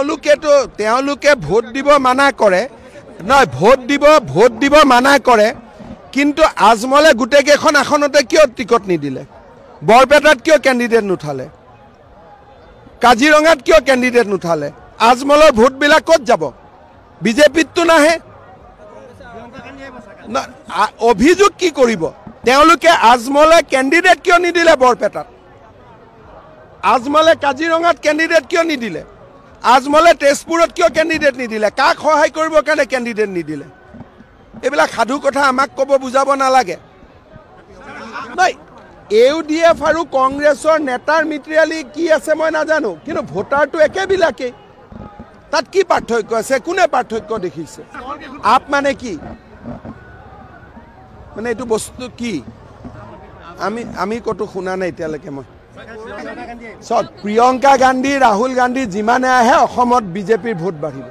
তেওঁলোকেতো তেওঁলোকে ভোট দিব মানা কৰে। নহয় ভোট দিব ভোট দিব মানা কৰে কিন্তু আজমলে গোটেইকেইখন আসনতে কিয় টিকট নিদিলে? বৰপেটাত কিয় কেণ্ডিডেট নুঠালে? কাজিৰঙাত কিয় কেণ্ডিডেট নুঠালে? আজমলৰ ভোটবিলাক ক'ত যাব? বিজেপিততো নাহে। অভিযোগ কি কৰিব? তেওঁলোকে আজমলে কেণ্ডিডেট কিয় নিদিলে বৰপেটাত? আজমলে কাজিৰঙাত কেণ্ডিডেট কিয় নিদিলে? আজমলে তেজপুৰত কিয় কেণ্ডিডেট নিদিলে? কাক সহায় কৰিবৰ কাৰণে কেণ্ডিডেট নিদিলে? এইবিলাক সাধু কথা আমাক ক'ব বুজাব নালাগে। নাই ইউ ডি এফ আৰু কংগ্ৰেছৰ নেতাৰ মিত্ৰিয়ালি কি আছে মই নাজানো কিন্তু ভোটাৰটো একেবিলাকেই। তাত কি পাৰ্থক্য আছে? কোনে পাৰ্থক্য দেখিছে? আপ মানে কি? মানে এইটো বস্তু কি? আমি আমি ক'তো শুনা নাই এতিয়ালৈকে মই। চব প্ৰিয়ংকা গান্ধী ৰাহুল গান্ধী যিমানে আহে অসমত বিজেপিৰ ভোট বাঢ়িব।